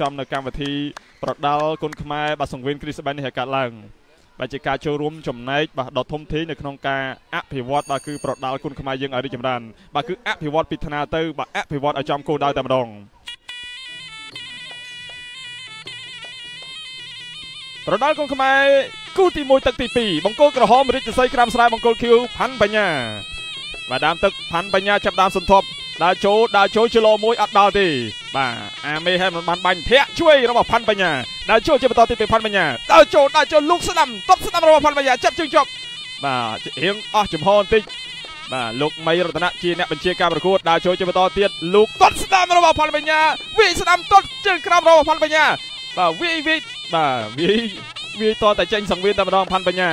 ចំនៅកម្មវិធីប្រដាល់គុណខ្មែរបាទសង្វៀនគ្រីស្បែននេះឲ្យកាត់ឡើងបាទជាការចូលរួមចំណែកបាទដ៏ធំធេងនៅក្នុងការអភិវឌ្ឍបាទគឺប្រដាល់គុណខ្មែរយើងឲ្យរីកចម្រើនបាទគឺអភិវឌ្ឍពីថ្នាលទៅបាទអភិវឌ្ឍឲ្យចំគោលដៅតែម្ដងប្រដាល់គុណខ្មែរគូទី1ទឹកទី2បង្គោលក្រហមរាជសីក្រាមស្រែបង្គោលខៀវផាន់បញ្ញាបាទដើមទឹកផាន់បញ្ញាចាប់ដើមសន្ធប់ ដើរចូលដើរចូលជលមួយអត់ដល់ទេបាទអាមេហែមិនបានបាញ់ធាក់ជួយរបស់ផាន់បញ្ញាដើរចូលជាបន្តទៀតពីផាន់បញ្ញាដើរចូលដើរចូលលូកស្ដាំតបស្ដាំរបស់ផាន់បញ្ញាចាប់ជើងជាប់បាទរៀងអស់ចំហបន្តិចបាទលោកមីរតនៈជាអ្នកបញ្ជាការប្រកួតដើរចូលជាបន្តទៀតលោកតត់ស្ដាំរបស់ផាន់បញ្ញាវាស្ដាំតត់ជើងក្រោមរបស់ផាន់បញ្ញាបាទវាវាបាទវាវាតតែចេញសង្វៀនតែម្ដងផាន់បញ្ញា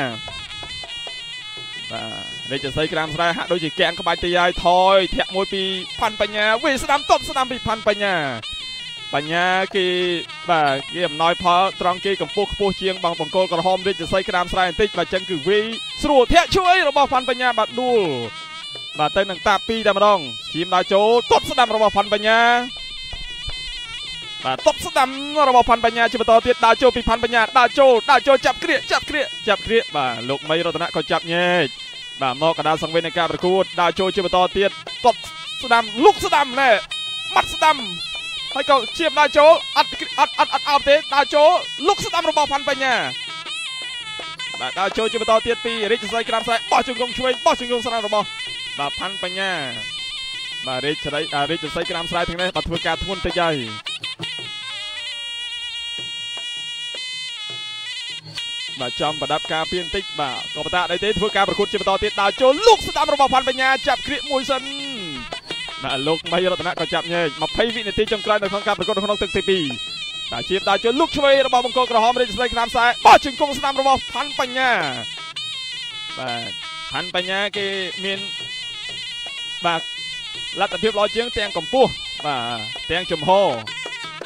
បាទរាជសីក្រាមស្រែហាក់ដូចជាកាំងក្បាច់ទីហើយថយធាក់មួយពីផាន់បញ្ញាវាស្ដាំតបស្ដាំពីផាន់បញ្ញាបញ្ញាគេបាទគេអំណោយផលត្រង់គេកម្ពស់ខ្ពស់ជាងបងបង្គោលក្រហមរាជសីក្រាមស្រែបន្តិចបាទចឹងគឺវីស្រួលធាក់ជួយរបស់ផាន់បញ្ញាបាទដួលបាទទៅនឹងតាពីតែម្ដងឈាមដល់ចូលតបស្ដាំរបស់ផាន់បញ្ញា បាទតបស្ដាំរបស់ផាន់បញ្ញាជាបន្តទៀតដើរចូលពីផាន់បញ្ញាដើរចូលដើរចូលចាប់គ្រាចាប់គ្រាចាប់គ្រាបាទលោកមីរតនៈក៏ចាប់ញែកបាទមកកណ្ដាលសង្វេននៃការប្រកួតដើរចូលជាបន្តទៀតតបស្ដាំលុកស្ដាំណែបាត់ស្ដាំហើយក៏ជៀមដើរចូលអត់អត់អត់អត់អោបទេដើរចូលលុកស្ដាំរបស់ផាន់បញ្ញាបាទដើរចូលជាបន្តទៀតពីរាជសីក្រាមខ្សែបោះជង្គង់ឆ្វេងបោះជង្គង់ស្រាំរបស់បាទផាន់បញ្ញាបាទរាជស្រីរាជសីក្រាមស្រែទាំងនេះបាទធ្វើការធ្ងន់តិចហើយ បាទចំប្រដាប់ការពៀនតិចបាទក៏បតាដៃទេធ្វើការប្រកួតជាបន្តទៀតដើរចូលលោកស្ដាំរបស់ផាន់បញ្ញាចាប់គ្រាកមួយសិនបាទលោកមៃរតនៈក៏ចាប់ញែក20វិនាទីចុងក្រោយនៅក្នុងការប្រកួតនៅក្នុងទឹកទី2បាទជាដើរចូលលោកឆ្វេងរបស់បង្គោលក្រហមរាជស្រីខ្នាមខ្សែបោះជង្គង់ស្ដាំរបស់ផាន់បញ្ញាបាទផាន់បញ្ញាគេមានបាទលទ្ធភាពល្អជាងទាំងកម្ពស់បាទទាំងចំហ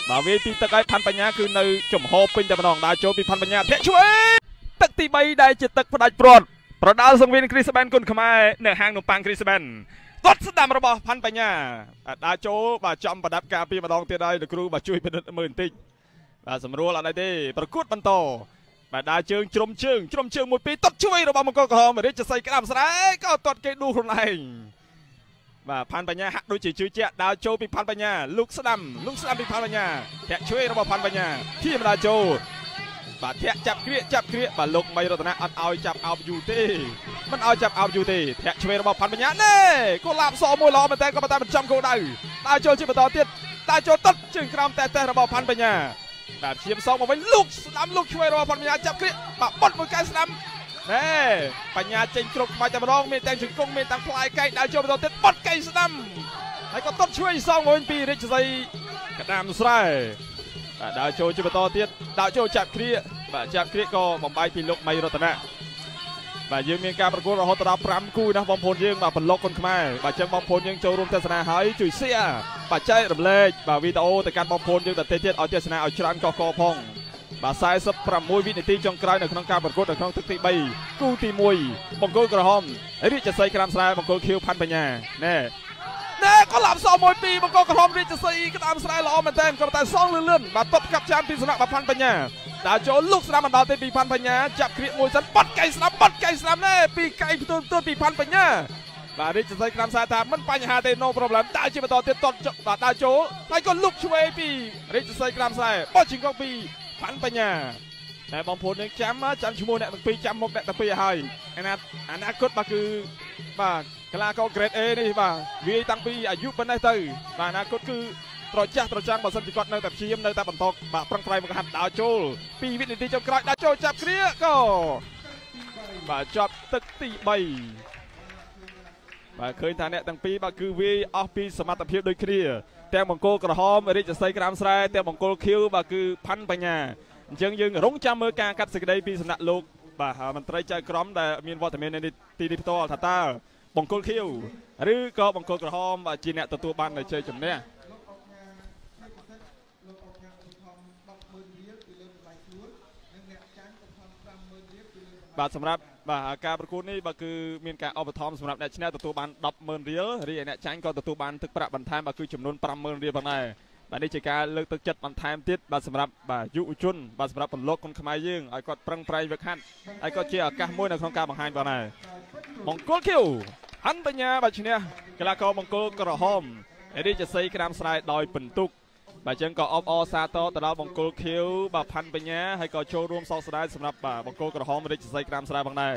បាទវាពីទឹកឲ្យផាន់បញ្ញាគឺនៅចំហពេញតែម្ដងដើរចូលពីផាន់បញ្ញាធាក់ឆ្វេង ទឹកទី3ដែលជាទឹកផ្ដាច់ព្រាត់ប្រដាល់សង្វៀនគ្រីស្បែនគុណខ្មែរនៅហាងនំប៉័ងគ្រីស្បែនទាត់ស្ដាំរបស់ផាន់បញ្ញាដើរចូលបាទចំប្រដាប់ការពីម្ដងទៀតហើយលោកគ្រូបាទជួយពិនិត្យមើលបន្តិចបាទសម្រួលអត់ទេប្រកួតបន្តបាទដើរជើងជ្រុំជើងជ្រុំជើងមួយពីរទាត់ជួយរបស់មង្គលក្រហមរាជសីក្តាប់ស្រែក៏ទាត់គេដួលខ្លួនឯងបាទផាន់បញ្ញាហាក់ដូចជាជឿជាក់ដើរចូលពីផាន់បញ្ញាលុកស្ដាំលុកស្ដាំពីផាន់បញ្ញាធាក់ជួយរបស់ផាន់បញ្ញាធៀមដើរចូល បាទធាក់ចាប់គ្រាកចាប់គ្រាកបាទលោកមីរតនាអត់ឲ្យចាប់អោបយូរទេមិនឲ្យចាប់អោបយូរទេធាក់ឆ្វេងរបស់ផាន់បញ្ញាណែគោឡាបសមួយល្អមែនតើក៏ប៉ុន្តែមិនចំគោលដៅដើរចូលជាបន្តទៀតដើរចូលទឹកជើងក្រោមតែតែរបស់ផាន់បញ្ញាបាទឈាមសងមកវិញលុកស្ដាំលុកឆ្វេងរបស់ផាន់បញ្ញាចាប់គ្រាកបាទបត់មួយកែស្ដាំណែបញ្ញាចេញគ្រប់ក្បាច់តែម្ដងមានទាំងជង្គង់មានទាំងផ្លាយកែងដើរចូលបន្តទៀតបត់កែងស្ដាំហើយក៏តត់ជួយសងវិញពីរាជសីកដាមស្រែ បាទដើរចូលជាបន្តទៀតដើរចូលចាប់គ្រាបាទចាប់គ្រាក៏បំបាយពីលោកមីរតនៈបាទយើងមានការប្រកួតរហូតដល់5គូណាបងប្អូនយើងបាទប្លុកគុនខ្មែរបាទចឹងបងប្អូនយើងចូលរួមទស្សនាហើយជួយ share បាទចែករំលែកបាទវីដេអូទៅកាន់បងប្អូនយើងដទៃទៀតឲ្យទស្សនាឲ្យច្រើនកកកផងបាទ46វិនាទីចុងក្រោយនៅក្នុងការប្រកួតនៅក្នុងទឹកទី3គូទី1បង្គោលក្រហមរាជសីក្រាមស្រែបង្គោលខៀវផាន់បញ្ញាណែណែ ក៏ឡាប់សមួយពីបង្គោលក្រហមរាជសីក្តាមស្រែល្អមែនតើក៏តែសងលឿនលឿនបាទតបកាប់ចានពីសំណាក់បាទផាន់បញ្ញាដើរចូលលុកស្ដាំបណ្ដាលទេពីផាន់បញ្ញាចាប់គ្រៀកមួយសិនបាត់កៃស្ដាំបាត់កៃស្ដាំណែពីកៃផ្ទូលផ្ទូលពីផាន់បញ្ញាបាទរាជសីក្រាមស្រែថាមិនបញ្ហាទេ no problem ដើរជាបន្តទៀតតតបាទដើរចូលហើយក៏លុកឆ្វេងពីរាជសីក្រាមស្រែបោះជង្គង់ពីផាន់បញ្ញាតែបងប្អូននឹងចាំចាំឈ្មោះអ្នកទាំងពីរចាំមុខអ្នកទាំងពីរឲ្យអនាអនាគតបាទគឺបាទ កីឡាករ Grade A នេះបាទវាយតាំងពីអាយុប៉ុណ្ណេះទៅបាទអនាគតគឺត្រចះត្រចាំងបើសិនជាគាត់នៅតែព្យាយាមនៅតែបន្តបាទប្រឹងប្រែងមកហាត់ដើរចូល2វិនាទីចុងក្រោយដើរចូលចាប់គ្រាក៏បាទជាប់ទឹកទី3បាទឃើញថាអ្នកទាំងពីរបាទគឺវាយអស់ពីសមត្ថភាពដូចគ្នាទាំងបង្គោលក្រហមរាជសីក្រាមស្រែទាំងបង្គោលខៀវបាទគឺផាន់បញ្ញាអញ្ចឹងយើងរងចាំមើលការកាត់សេចក្តីពីសំណាក់លោកបាទមន្ត្រីចៅក្រមដែលមានវត្តមាននៅទីនេះផ្ទាល់ថាតើ បង្គោលខៀវឬក៏បង្គោលក្រហមជាអ្នកទទួលបាននៅជ័យជំនះបាទសម្រាប់បាទការប្រកួតនេះបាទគឺមានការអបថមសម្រាប់អ្នកឈ្នះទទួលបាន100,000រៀលរីឯអ្នកចាញ់ក៏ទទួលបានទឹកប្រាក់បន្ថែមបាទគឺចំនួន50,000រៀលផងដែរបាទនេះជាការលើកទឹកចិត្តបន្ថែមទៀតបាទសម្រាប់បាទយុវជនបាទសម្រាប់ពលរដ្ឋคนខ្មែរយើងឲ្យគាត់ប្រឹងប្រែងវឹកហាត់ហើយគាត់ជាឱកាសមួយនៅក្នុងការបង្ហាញបងដែរមង្គលខៀវ អន្តញ្ញាបាទឈ្នះកីឡាករបង្គោលក្រហមរាជសីក្រាមស្រែដោយពិន្ទុបាទចឹងក៏អបអរសាទរទៅដល់បង្គោលខៀវបាទផាន់បញ្ញាហើយក៏ចូលរួមសោកស្ដាយសម្រាប់បាទបង្គោលក្រហមរាជសីក្រាមស្រែផងដែរ